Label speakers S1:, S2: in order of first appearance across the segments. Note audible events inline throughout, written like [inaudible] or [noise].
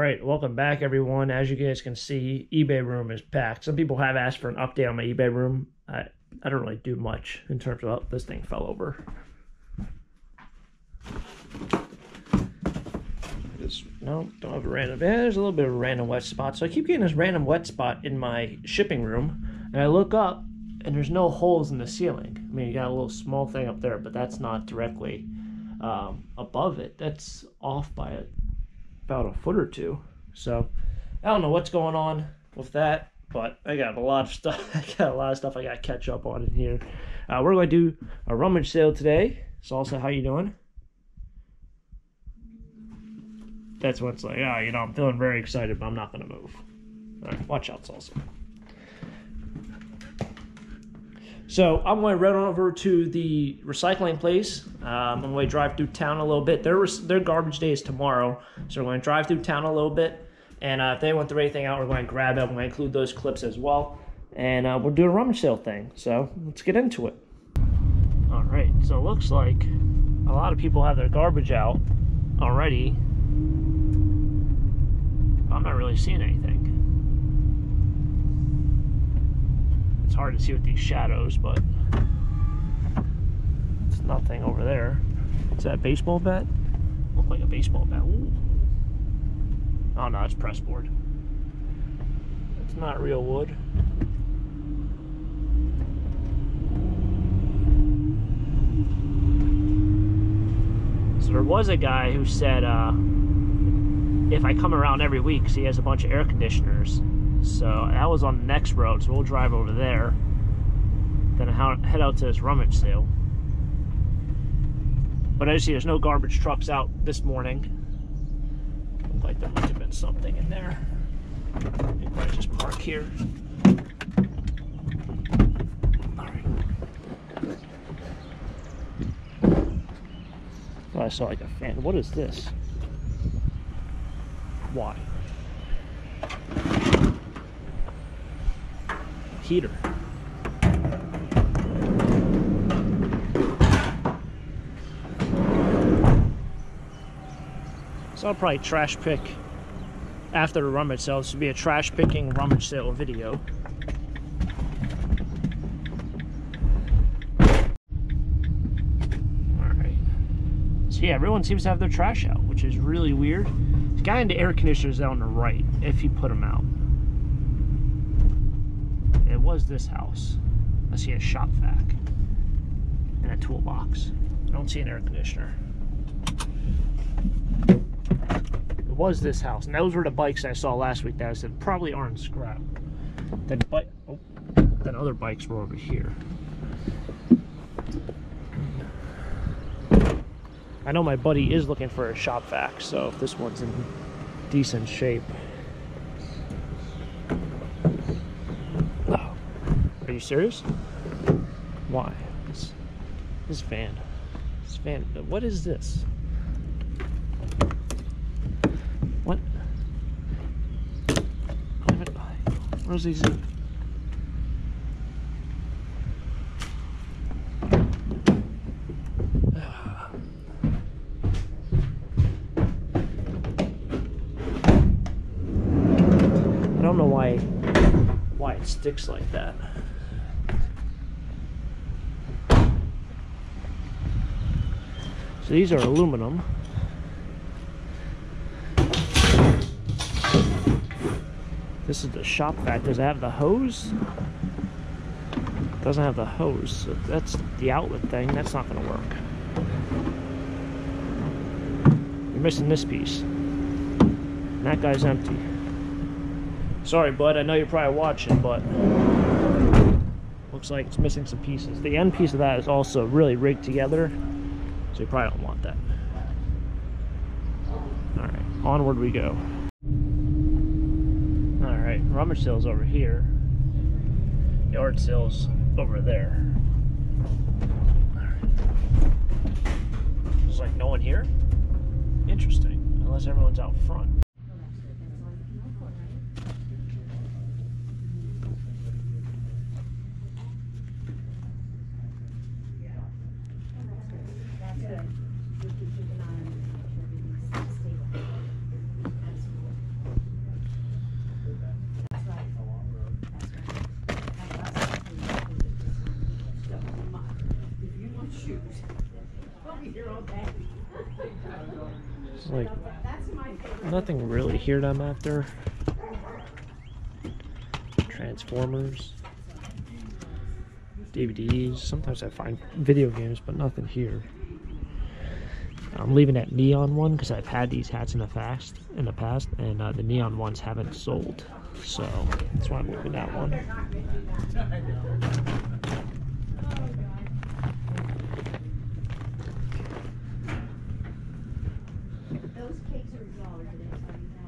S1: right, welcome back, everyone. As you guys can see, eBay room is packed. Some people have asked for an update on my eBay room. I I don't really do much in terms of oh, this thing fell over. This, no, don't have a random. Yeah, there's a little bit of random wet spot. So I keep getting this random wet spot in my shipping room, and I look up, and there's no holes in the ceiling. I mean, you got a little small thing up there, but that's not directly um, above it. That's off by a, about a foot or two. So I don't know what's going on with that, but I got a lot of stuff. [laughs] I got a lot of stuff I got to catch up on in here. Uh, we're going to do a rummage sale today. Salsa, how you doing? That's what's like, ah, oh, you know, I'm feeling very excited, but I'm not going to move. All right, watch out, Salsa. So I'm going to run over to the recycling place. Um, I'm going to drive through town a little bit. Their their garbage day is tomorrow, so we're going to drive through town a little bit. And uh, if they want to throw anything out, we're going to grab it. I'm going to include those clips as well. And uh, we'll do a rummage sale thing. So let's get into it. All right. So it looks like a lot of people have their garbage out already. I'm not really seeing anything. It's hard to see with these shadows, but it's nothing over there. Is that a baseball bat? Look like a baseball bat. Ooh. Oh no, it's pressboard. It's not real wood. So there was a guy who said uh, if I come around every week, because he has a bunch of air conditioners, so that was on the next road, so we'll drive over there. Then head out to this rummage sale. But I see there's no garbage trucks out this morning. Looked like there might have been something in there. Maybe I just park here. I saw like a fan. What is this? Why? Heater. So I'll probably trash pick after the rummage sale. This would be a trash picking rummage sale video. Alright. So yeah, everyone seems to have their trash out, which is really weird. The guy in the air conditioners on the right, if you put them out was this house. I see a shop vac and a toolbox. I don't see an air conditioner. It was this house, and those were the bikes I saw last week that I said probably aren't scrap. Then, oh, then other bikes were over here. I know my buddy is looking for a shop vac, so if this one's in decent shape, you serious? Why? This, this van. This van. Uh, what is this? What? Where's these? [sighs] I don't know why why it sticks like that. So these are aluminum. This is the shop vac. Does it have the hose? doesn't have the hose. So that's the outlet thing. That's not going to work. You're missing this piece. And that guy's empty. Sorry, bud. I know you're probably watching, but looks like it's missing some pieces. The end piece of that is also really rigged together. So you probably don't want that. Alright, onward we go. Alright, rummage sale's over here. Yard sale's over there. Alright. There's like no one here? Interesting. Unless everyone's out front. If you want shoes, I'll be here all day. Like, nothing really here that I'm after. Transformers, DVDs. Sometimes I find video games, but nothing here. I'm leaving that neon one because I've had these hats in the past, in the past, and uh, the neon ones haven't sold, so that's why I'm leaving that one.
S2: Those cakes are a dollar today, I'll tell you that.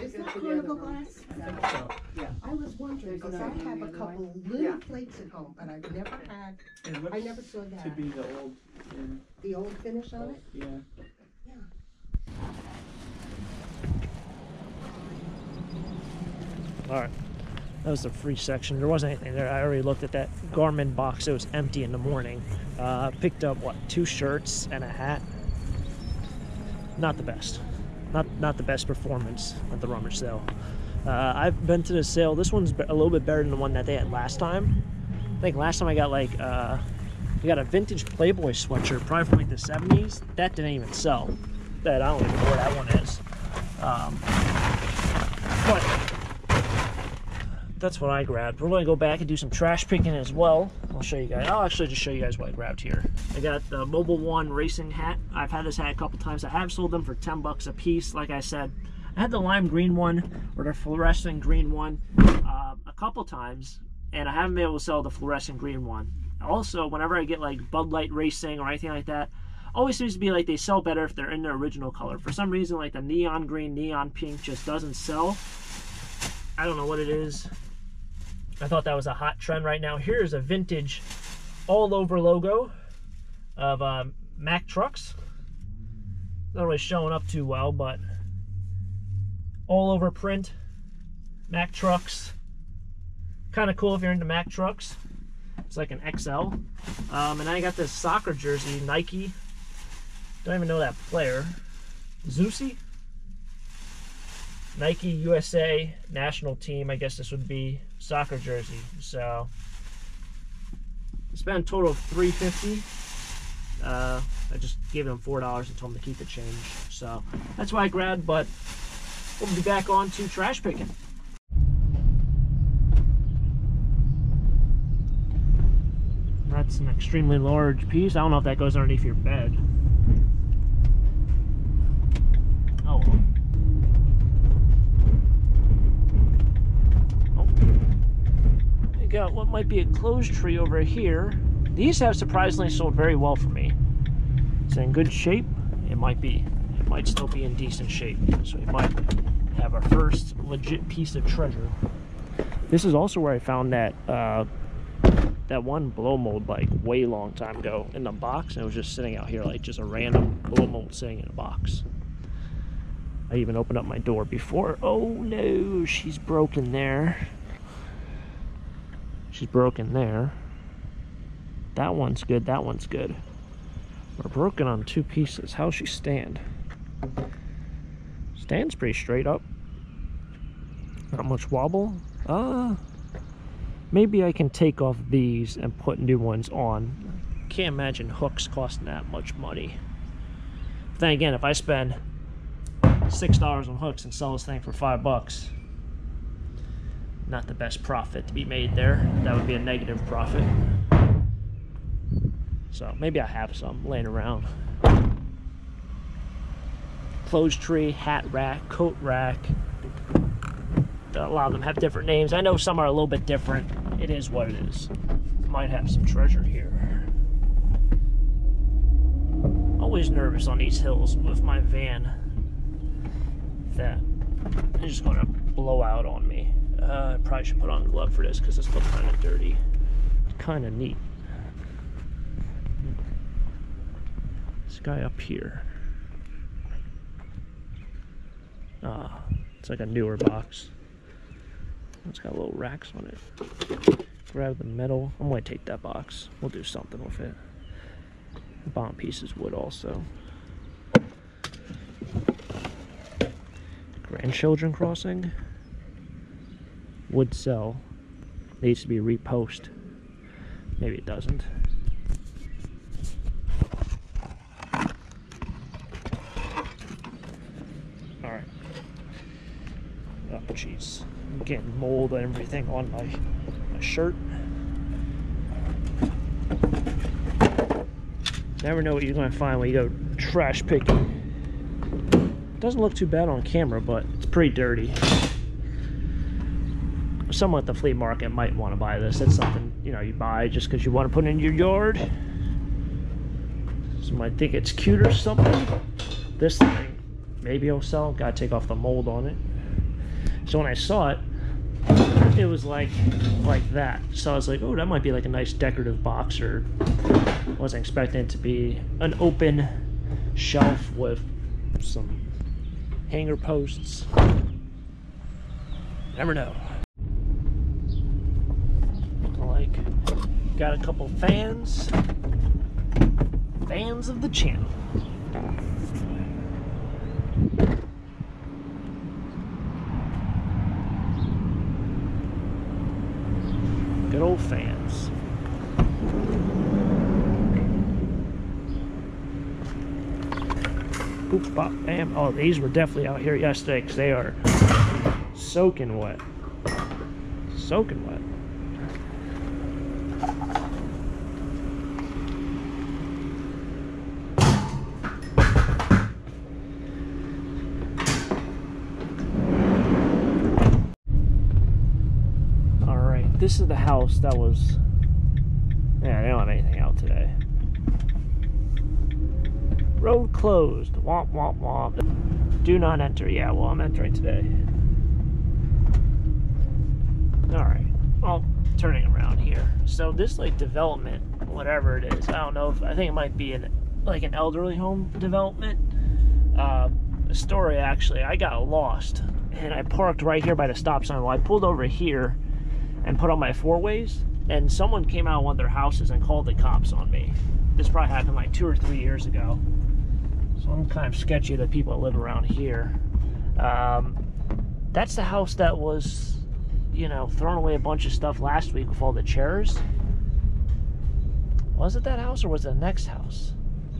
S2: Is that carnival glass?
S3: Yeah.
S2: I was wondering, because I have a couple little plates at home, but I've never had,
S3: It
S2: I
S3: looks
S2: never saw that
S3: to
S2: that,
S3: be the old, yeah,
S2: the old finish on it.
S3: yeah.
S1: All right. That was the free section. There wasn't anything there. I already looked at that Garmin box. It was empty in the morning. Uh, picked up what two shirts and a hat. Not the best. Not not the best performance at the rummage sale. Uh, I've been to the sale. This one's a little bit better than the one that they had last time. I think last time I got like uh, I got a vintage Playboy sweatshirt, probably from like the 70s. That didn't even sell. That I don't even know where that one is. Um, but that's what I grabbed. We're going to go back and do some trash picking as well. I'll show you guys. I'll actually just show you guys what I grabbed here. I got the Mobil 1 racing hat. I've had this hat a couple times. I have sold them for 10 bucks a piece. Like I said, I had the lime green one or the fluorescent green one uh, a couple times, and I haven't been able to sell the fluorescent green one. Also, whenever I get like Bud Light Racing or anything like that, always seems to be like they sell better if they're in their original color. For some reason, like the neon green, neon pink just doesn't sell. I don't know what it is. I thought that was a hot trend right now. Here's a vintage all over logo of um, Mack trucks. Not really showing up too well, but all over print. Mack trucks. Kind of cool if you're into Mack trucks. It's like an XL. Um, and I got this soccer jersey, Nike. Don't even know that player. Zusi? Nike USA national team. I guess this would be soccer jersey. So spent a total of 350. Uh, I just gave him four dollars and told him to keep the change. So that's why I grabbed. But we'll be back on to trash picking. That's an extremely large piece. I don't know if that goes underneath your bed. Oh well. We got what might be a closed tree over here. These have surprisingly sold very well for me. It's in good shape. It might be. It might still be in decent shape. So we might have our first legit piece of treasure. This is also where I found that uh, that one blow mold like way long time ago in the box, and it was just sitting out here like just a random blow mold sitting in a box. I even opened up my door before. Oh no, she's broken there. She's broken there. That one's good, that one's good. We're broken on two pieces. How's she stand? Stands pretty straight up. Not much wobble. Uh maybe I can take off these and put new ones on. Can't imagine hooks costing that much money. But then again, if I spend six dollars on hooks and sell this thing for five bucks, not the best profit to be made there. That would be a negative profit. So maybe I have some laying around. Clothes tree, hat rack, coat rack. A lot of them have different names. I know some are a little bit different. It is what it is. Might have some treasure here. Always nervous on these hills with my van that is just going to blow out on me. Uh, I probably should put on a glove for this because this looks kind of dirty. Kind of neat. This guy up here. Ah, it's like a newer box. It's got little racks on it. Grab the metal. I'm gonna take that box. We'll do something with it. The bottom piece is wood also. Grandchildren crossing. Would sell. Needs to be repost. Maybe it doesn't. Alright. Oh jeez. I'm getting mold and everything on my, my shirt. Never know what you're gonna find when you go trash picking. Doesn't look too bad on camera, but it's pretty dirty. Someone at the flea market might want to buy this. It's something you know you buy just because you want to put it in your yard. Some might think it's cute or something. This thing, maybe it'll sell. Gotta take off the mold on it. So when I saw it, it was like like that. So I was like, oh, that might be like a nice decorative box. Or wasn't expecting it to be an open shelf with some hanger posts. Never know. Like got a couple fans. Fans of the channel. Good old fans. Boop, bop, bam. Oh, these were definitely out here yesterday because they are soaking wet. Soaking wet. Alright, this is the house that was. Yeah, they don't have anything out today. Road closed. Womp womp womp. Do not enter. Yeah, well, I'm entering today. Alright. Well, turning around here. So this like development, whatever it is, I don't know if I think it might be an like an elderly home development. Uh, story actually, I got lost and I parked right here by the stop sign. Well, I pulled over here and put on my four ways, and someone came out of one of their houses and called the cops on me. This probably happened like two or three years ago. So I'm kind of sketchy of the people that live around here. Um, that's the house that was, you know, throwing away a bunch of stuff last week with all the chairs. Was it that house or was it the next house?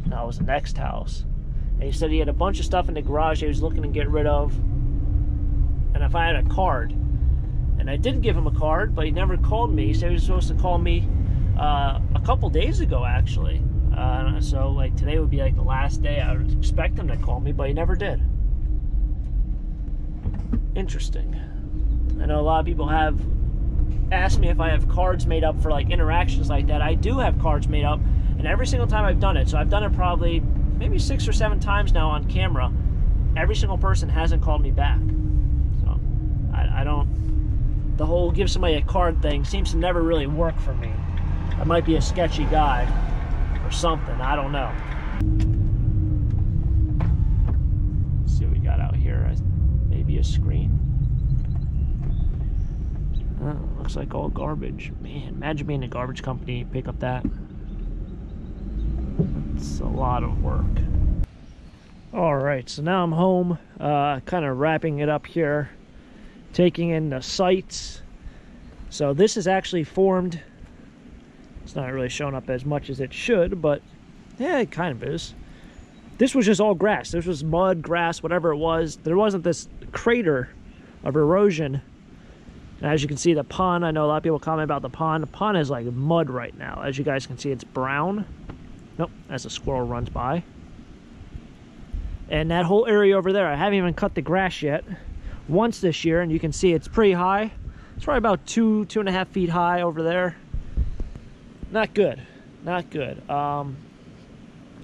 S1: No, it was the next house. And he said he had a bunch of stuff in the garage he was looking to get rid of. And if I had a card, and I did give him a card, but he never called me. He said he was supposed to call me uh, a couple days ago, actually. Uh, so like today would be like the last day I would expect him to call me, but he never did. Interesting. I know a lot of people have asked me if I have cards made up for like interactions like that. I do have cards made up, and every single time I've done it, so I've done it probably maybe six or seven times now on camera. Every single person hasn't called me back. So I, I don't. The whole give somebody a card thing seems to never really work for me. I might be a sketchy guy or something. I don't know. Let's see what we got out here. Maybe a screen. Oh, looks like all garbage. Man, imagine being a garbage company, pick up that. It's a lot of work. All right, so now I'm home, uh, kind of wrapping it up here, taking in the sights. So this is actually formed. It's not really showing up as much as it should, but yeah, it kind of is. This was just all grass. This was mud, grass, whatever it was. There wasn't this crater of erosion. And as you can see, the pond, I know a lot of people comment about the pond. The pond is like mud right now. As you guys can see, it's brown. Nope, as a squirrel runs by. And that whole area over there, I haven't even cut the grass yet. Once this year, and you can see it's pretty high. It's probably about two, two and a half feet high over there. Not good, not good. Um,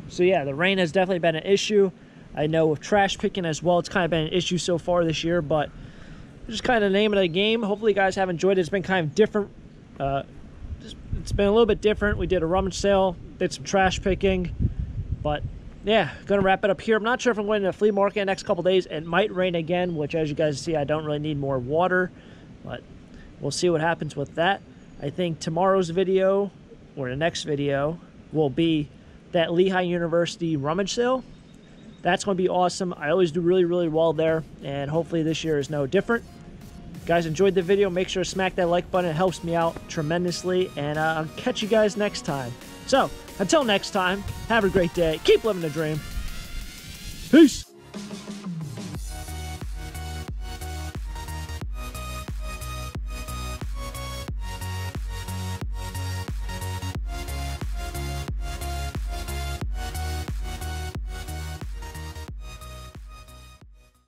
S1: so yeah, the rain has definitely been an issue. I know with trash picking as well, it's kind of been an issue so far this year, but just kind of name of the game. Hopefully, you guys have enjoyed it. It's been kind of different. Uh, it's been a little bit different. We did a rummage sale, did some trash picking, but yeah, gonna wrap it up here. I'm not sure if I'm going to the flea market the next couple days. It might rain again, which, as you guys see, I don't really need more water, but we'll see what happens with that. I think tomorrow's video or the next video will be that Lehigh University rummage sale. That's going to be awesome. I always do really, really well there, and hopefully this year is no different. Guys, enjoyed the video. Make sure to smack that like button. It helps me out tremendously, and uh, I'll catch you guys next time. So, until next time, have a great day. Keep living the dream. Peace.